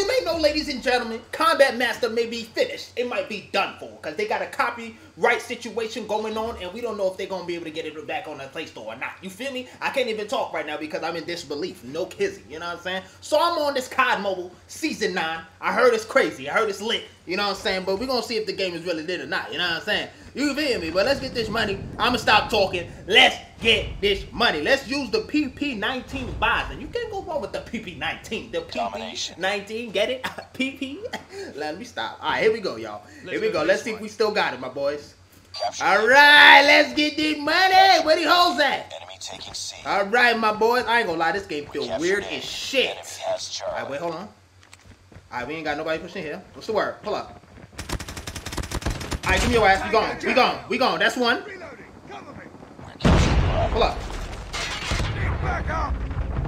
you know, ladies and gentlemen, Combat Master may be finished. It might be done for because they got a copyright situation going on, and we don't know if they're gonna be able to get it back on the Play Store or not. You feel me? I can't even talk right now because I'm in disbelief. No kizzy, you know what I'm saying? So I'm on this COD Mobile Season 9. I heard it's crazy. I heard it's lit. You know what I'm saying? But we're gonna see if the game is really lit or not. You know what I'm saying? You feel me? But let's get this money. I'ma stop talking. Let's get this money. Let's use the PP19 Bizon. And you can't go wrong with the PP19. The PP19, get it? PP? Let me stop. All right, here we go, y'all. Here we go. Let's see if we still got it, my boys. All right, let's get this money. Where the hoes at? All right, my boys. I ain't gonna lie, this game feels weird as shit. All right, wait, hold on. All right, we ain't got nobody pushing here. What's the word? Pull up. All right, give me your ass. We gone. We gone. We gone. That's one. Pull up.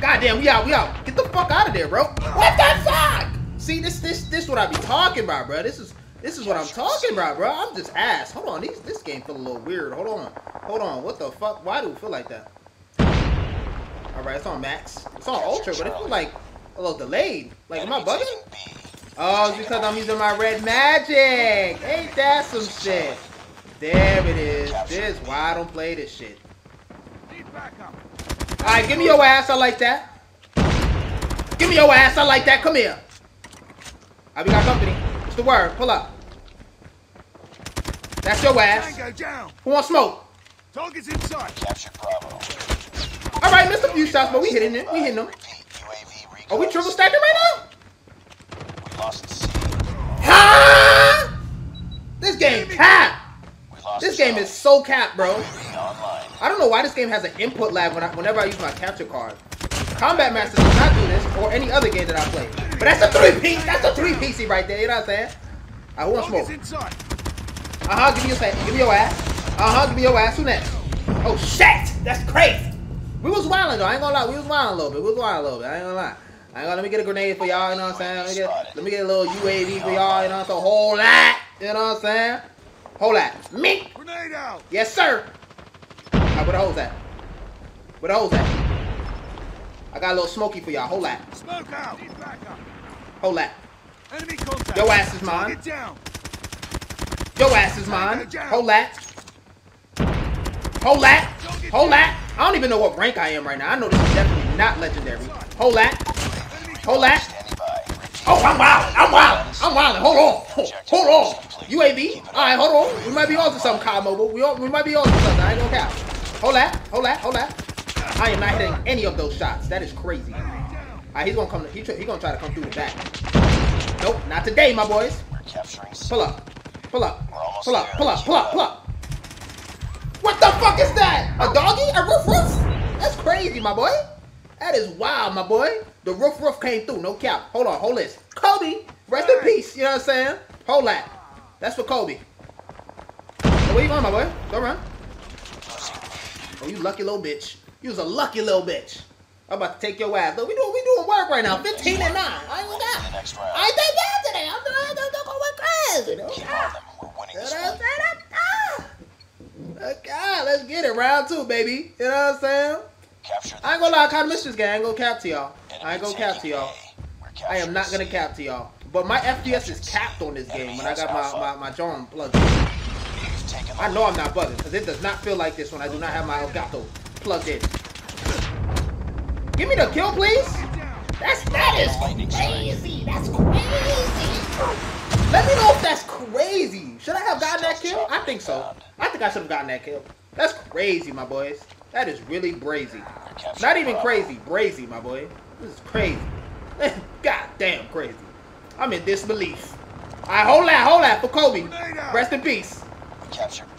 Goddamn, we out. We out. Get the fuck out of there, bro. What the fuck? See, this, this, this, what I be talking about, bro. This is, this is what I'm talking about, bro. I'm just ass. Hold on, these, this game feel a little weird. Hold on, hold on. What the fuck? Why do it feel like that? All right, it's on max. It's on ultra, but it feels like a little delayed. Like, am I bugging? Oh, it's because I'm using my red magic. Ain't that some shit? There it is. This is why I don't play this shit. Alright, give me your ass. I like that. Give me your ass. I like that. Come here. I we got company. What's the word? Pull up. That's your ass. Who wants smoke? Target's inside. Capture Bravo. All right, missed a few shots, but we hitting it. We hitting them. Are we triple stacking right now? We lost Ha! This game cap. This game is so cap, bro. I don't know why this game has an input lag when I, whenever I use my capture card. Combat Master does not do this, or any other game that I play. But that's a three-piece. That's a three-piecey right there. You know what I'm saying? I want smoke. Uh-huh, give me your give me your ass. Uh-huh, give me your ass. Who next? Oh shit! That's crazy. We was wilding though. I ain't gonna lie. We was wilding a little bit. We was wilding a little bit. I ain't gonna lie. I ain't gonna let me get a grenade for y'all. You know what I'm saying? Let me get, let me get a little UAV for y'all. You know what I'm saying? Whole lot. You know what I'm saying? Hold that. Me. Grenade out. Yes, sir. Right, where the hoes at? Where the hoes at? I got a little smoky for y'all. Hold that. Smoke out. Hold that. Your ass is mine. Your ass is mine. Hold that. Hold that. Hold that. I don't even know what rank I am right now. I know this is definitely not legendary. Hold that. Hold that. Oh, I'm wild. I'm wild. I'm wild. Hold on. Hold on. UAV. All right, hold on. We might be on to some COD Mobile. We, all, we might be on to something. I ain't gonna count. Hold that. Hold that. Hold that. I am not hitting any of those shots. That is crazy. Right, he's gonna come. He, he gonna try to come through the back. Nope, not today, my boys. Pull up. Pull up. Pull up. Pull up. Pull up. Pull up. What the fuck is that? A doggy? A roof roof? That's crazy, my boy. That is wild, my boy. The roof roof came through. No cap. Hold on. Hold this. Kobe. Rest in peace. You know what I'm saying? Hold that. That's for Kobe. Where you going, my boy? Go run. Oh, you lucky little bitch. You was a lucky little bitch. I'm about to take your ass. Look, we doing we doing work right now. 15 and 9. I ain't gonna. I ain't that bad today. I'm not, I'm not going crazy. No God, let's get it. Round two, baby. You know what I'm saying? I ain't gonna lie, kind of mistress gang. I ain't gonna cap to y'all. I ain't gonna cap to y'all. I am not gonna cap to y'all. But my FPS is capped on this game when I got my, my, my John plugged in. I know I'm not bugging, because it does not feel like this when I do not have my Elgato plugged in. Give me the kill, please. That's, that is crazy. That's crazy. Let me know if that's crazy. Should I have gotten that kill? I think so. I think I should have gotten that kill. That's crazy, my boys. That is really brazy. Not even crazy, brazy, my boy. This is crazy. God damn crazy. I'm in disbelief. Alright, hold that, hold that for Kobe. Rest in peace.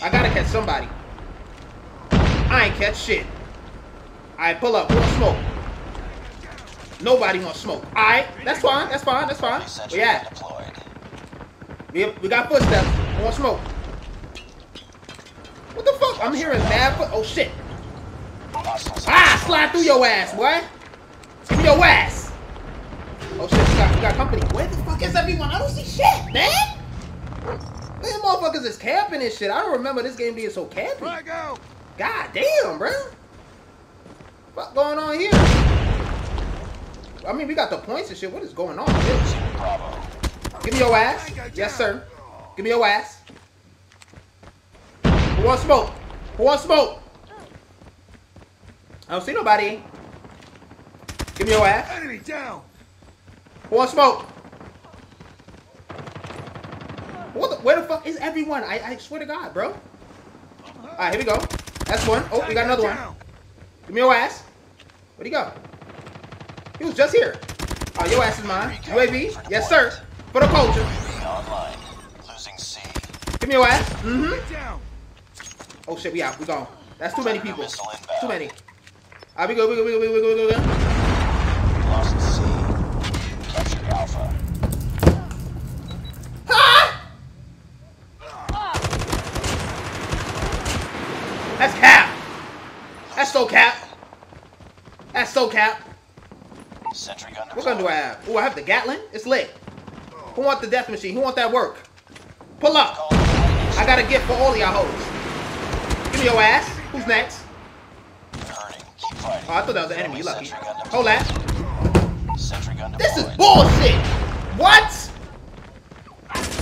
I gotta catch somebody. I ain't catch shit. Alright, pull up. We want smoke. Nobody wants smoke. Alright, that's fine, that's fine, that's fine. Where you at? We, we got footsteps. We want smoke. What the fuck? I'm hearing mad foot. Oh shit. Ah, slide through your ass, boy. Give me your ass. Oh shit, we got, we got company. Where the fuck is everyone? I don't see shit, man. These motherfuckers is camping and shit. I don't remember this game being so campy. God damn, bro. What going on here? I mean, we got the points and shit. What is going on? Dude? Give me your ass. Yes, sir. Give me your ass. Who wants smoke? Who wants smoke? I don't see nobody. Give me your ass. Enemy down. Who wants smoke? What the, where the fuck is everyone? I, I swear to God, bro. Alright, here we go. That's one. Oh, we got another one. Give me your ass. Where'd he go? He was just here. Oh, your ass is mine. UAV? Yes, sir. For the culture. Give me your ass. Mm-hmm. Oh, shit, we out. We gone. That's too many people. Too many. Alright, we go, we go, we go, we go, we go, we go. Lost C. Captured Alpha. Ah! That's cap. That's so cap. That's so cap. Sentry gun What gun do I have? Oh, I have the Gatlin. It's lit. Who want the death machine? Who want that work? Pull up. I got a gift for all of y'all hoes. Give me your ass. Who's next? Hurting. Keep fighting. Oh, I thought that was the enemy. You lucky. Hold that. This is bullshit. What?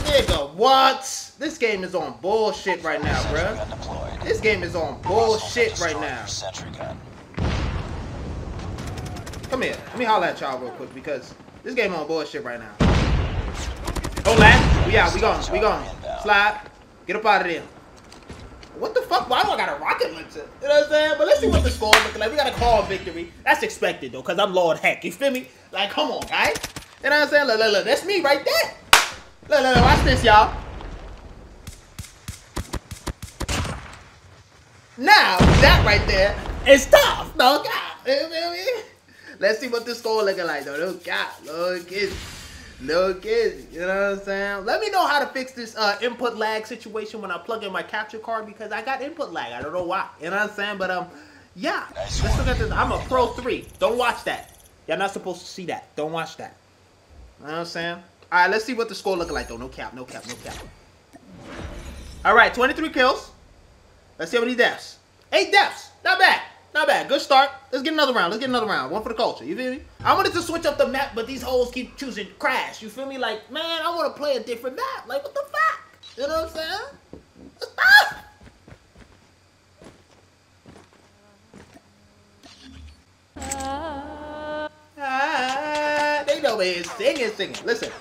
Nigga, what? This game is on bullshit right now, bruh. This game is on bullshit right now. Come here. Let me holler at y'all real quick because this game on bullshit right now. Hold that. We out. We gone. We gone. Slide. Get up out of there. What the fuck? Why do I got a rocket launcher? You know what I'm saying? But let's see what the score is looking like. We got a call victory. That's expected though, because I'm Lord Hec. You feel me? Like, come on, guys. You know what I'm saying? Look, look, look. That's me right there. Look, look, look. Watch this, y'all. Now, that right there is tough. Cap. You feel me? Let's see what the score looking like, though. No cap. No kidding. No kidding. You know what I'm saying? Let me know how to fix this uh, input lag situation when I plug in my capture card because I got input lag. I don't know why. You know what I'm saying? But, um, yeah. Let's look at this. I'm a Pro 3. Don't watch that. Y'all not supposed to see that. Don't watch that. You know what I'm saying? All right, let's see what the score looking like, though. No cap, no cap, no cap. All right, 23 kills. Let's see how many deaths. Eight deaths. Not bad. Not bad. Good start. Let's get another round. Let's get another round. One for the culture. You feel me? I wanted to switch up the map, but these hoes keep choosing Crash. You feel me? Like, man, I want to play a different map. Like, what the fuck? You know what I'm saying? Stop. Ah, they know me singing, singing. Listen.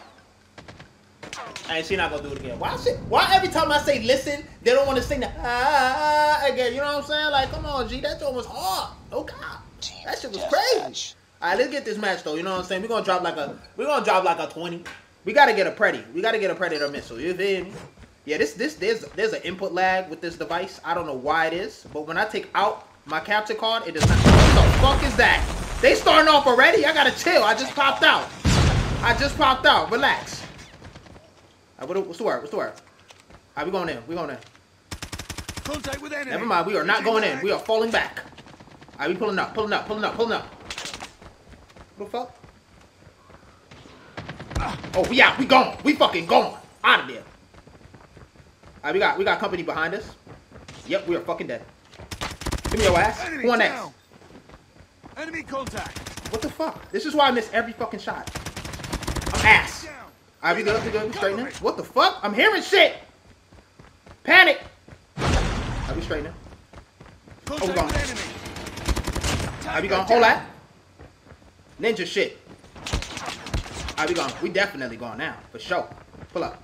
And she not gonna do it again. Why shit? Why every time I say listen, they don't want to sing the ah again? You know what I'm saying? Like, come on, G, that's almost hard. Oh God, that shit was crazy. All right, let's get this match though. You know what I'm saying? We're gonna drop like a, we're gonna drop like a 20. We gotta get a Pretty. We gotta get a Predator missile. You feel me? Yeah, this, this, there's, there's an input lag with this device. I don't know why it is, but when I take out my capture card, it does not. What the fuck is that? They starting off already? I gotta chill. I just popped out. I just popped out. Relax. Right, what, what's the word? What's the word? All right, we going in. We going in. Contact with enemy. Never mind. We are not going in. We are falling back. All right, we pulling up, pulling up, pulling up, pulling up. What the fuck? Ah. Oh, we out. We gone. We fucking gone. Out of there. All right, we got we got company behind us. Yep, we are fucking dead. Give me your ass. Enemy Who on next? Enemy contact. What the fuck? This is why I miss every fucking shot. I'm ass. Down. All right, we good. We good. We straightening. What the fuck? I'm hearing shit. Panic. All right, oh, we straightening. Contact we gone. with enemy. All right, we Tango gone. Hold down. that. Ninja shit. All right, we gone. We definitely gone now. For sure. Pull up.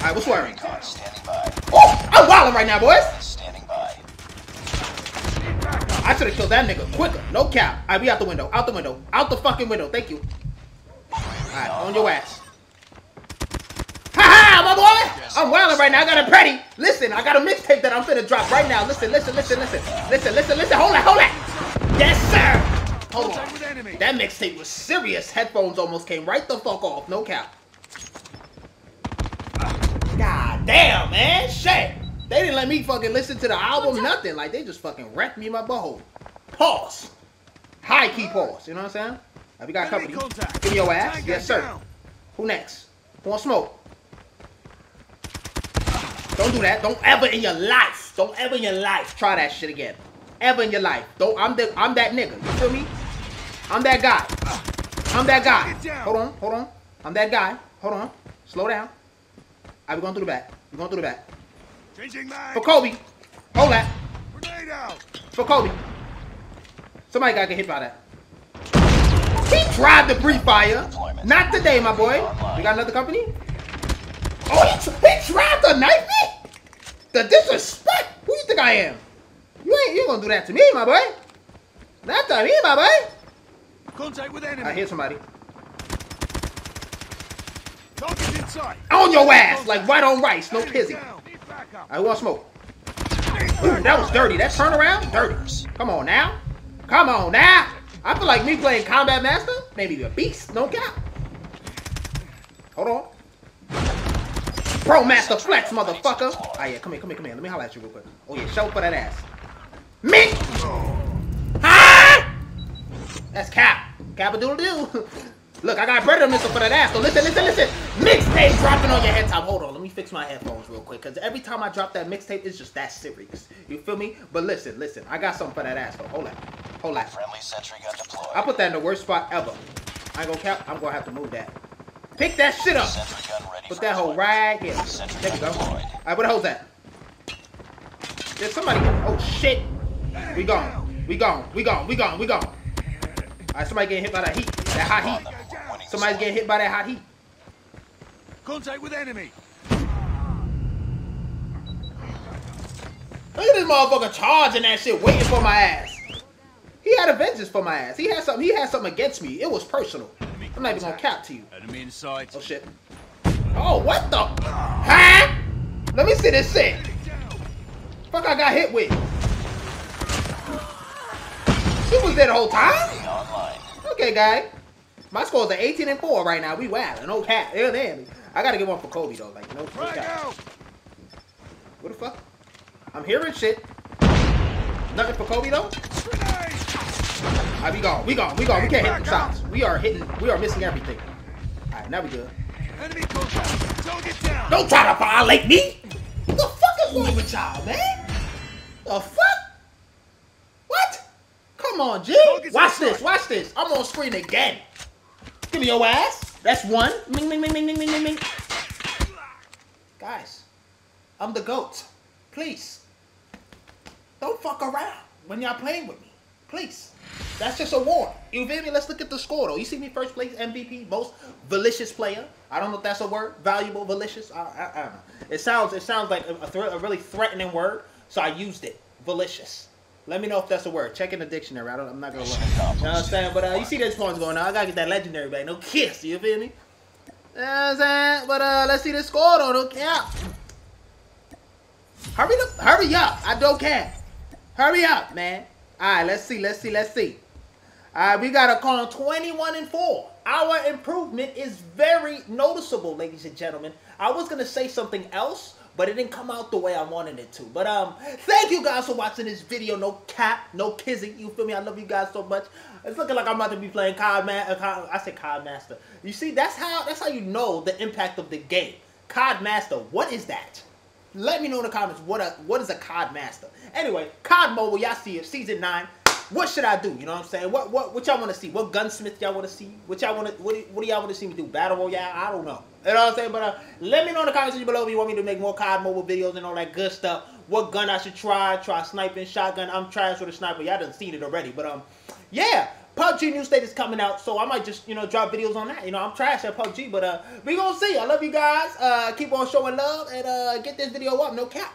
All right, what's worrying? Recon standing by. Oh, I'm wilding right now, boys. Standing by. Oh. I should have killed that nigga quicker. No cap. All right, be out the window. Out the window. Out the fucking window. Thank you. All right, on your ass. Ha ha, my boy. I'm wilding right now. I got a pretty. Listen, I got a mixtape that I'm finna drop right now. Listen, listen, listen, listen. Listen, listen, listen. Hold that, hold that. Yes, sir. Hold on. That mixtape was serious. Headphones almost came right the fuck off. No cap. God damn, man. Shit. They didn't let me fucking listen to the album, nothing. Like, they just fucking wrecked me in my butthole. Pause. High key pause. You know what I'm saying? Now, we got contact. Give me your ass. Yes, sir. down. Who next? Who want smoke? Don't do that. Don't ever in your life. Don't ever in your life try that shit again. Ever in your life. Don't I'm the I'm that nigga. You feel me? I'm that guy. I'm that guy. Hold on, hold on. I'm that guy. Hold on. Slow down. I be going through the back. We're going through the back. Changing mag. For Kobe. Hold that. Grenade out. For Kobe. Somebody gotta get hit by that. He tried to breathe fire. Not today, my boy. We got another company? Oh, he, tr- he tried to knife me? The disrespect. Who you think I am? You ain't you gonna do that to me, my boy. Not to me, my boy. Contact with I enemy. hear somebody. Target in sight. On your ass, like white on rice, no down. I want smoke. Ooh, that was dirty. That turnaround, dirty. Come on now. Come on now. I feel like me playing Combat Master, maybe a beast, no cap. Hold on. Pro Master Flex, motherfucker. Oh yeah, come here, come here, come here. Let me holler at you real quick. Oh yeah, show up for that ass. Me. Ah! That's cap. Cap a doodle doo. Look, I got better missile for that ass. So listen, listen, listen. Mixtape dropping on your head top. Hold on, let me fix my headphones real quick. Cause every time I drop that mixtape, it's just that serious. You feel me? But listen, listen. I got something for that ass though. Hold on. Hold on. Friendly sentry gun deployed. I put that in the worst spot ever. I ain't gonna cap. I'm gonna have to move that. Pick that shit up. Sentry gun ready Put that hoe deployment. right here. Sentry There we go. gun deployed. Alright, where the hoes at? There's somebody. Oh shit. We gone. We gone. We gone. We gone. We gone. Alright, somebody getting hit by that heat. That hot heat. them. Winning Somebody's getting hit by that hot heat. Contact with enemy. Look at this motherfucker charging that shit, waiting for my ass. He had a vengeance for my ass. He had something. He had something against me. It was personal. I'm not even gonna cap to you. Enemy in. Oh shit. Oh what the? Huh? Let me see this shit. Fuck, I got hit with. He was there the whole time. Okay, guy. My score's at 18 and 4 right now. We wild. No cap. Yeah, damn. I gotta get one for Kobe though. Like no, no cap. What the fuck? I'm hearing shit. Nothing for Kobe though. Alright, we gone. We gone. We gone. We can't hit the shots. We are hitting. We are missing everything. Alright, now we good. Enemy contact. Target down. Don't try to violate me. What the fuck is wrong with y'all, man? The fuck? What? Come on, G. Watch this. Watch this. I'm on screen again. Give me your ass. That's one. Ming, ming, ming, ming, ming, ming, ming. Guys, I'm the GOAT. Please. Don't fuck around when y'all playing with me. Please. That's just a warning. You feel me? Let's look at the score though. You see me first place MVP, most malicious player. I don't know if that's a word. Valuable, malicious. I, I, I don't know. It sounds it sounds like a, a, really threatening word, so I used it. Malicious. Let me know if that's a word. Check in the dictionary. I don't, I'm not gonna look. You know what I'm saying? But uh, you see this points going on. I gotta get that legendary back. No kiss. You feel me? You know I'm saying? But uh, let's see the score though. Don't care. Hurry up! Hurry up! I don't care. Hurry up, man. All right, let's see. Let's see. Let's see. All right, we got a call 21 and 4. Our improvement is very noticeable, ladies and gentlemen. I was gonna say something else, but it didn't come out the way I wanted it to. But um, thank you guys for watching this video. No cap, no kissing. You feel me? I love you guys so much. It's looking like I'm about to be playing COD Man. Uh, I said COD Master. You see, that's how that's how you know the impact of the game. COD Master. What is that? Let me know in the comments what a what is a COD master. Anyway, COD Mobile, y'all see it, season nine. What should I do? You know what I'm saying? What what what y'all want to see? What gunsmith y'all want to see? What y'all want to what do, what do y'all want to see me do? Battle royale? I don't know. You know what I'm saying? But uh, let me know in the comments below if you want me to make more COD Mobile videos and all that good stuff. What gun I should try? Try sniping, shotgun. I'm trash with a sniper. Y'all done seen it already. But um, yeah. PUBG new state is coming out, so I might just, you know, drop videos on that. You know, I'm trash at PUBG, but uh, we gonna see. I love you guys. Uh, keep on showing love and uh, get this video up. No cap.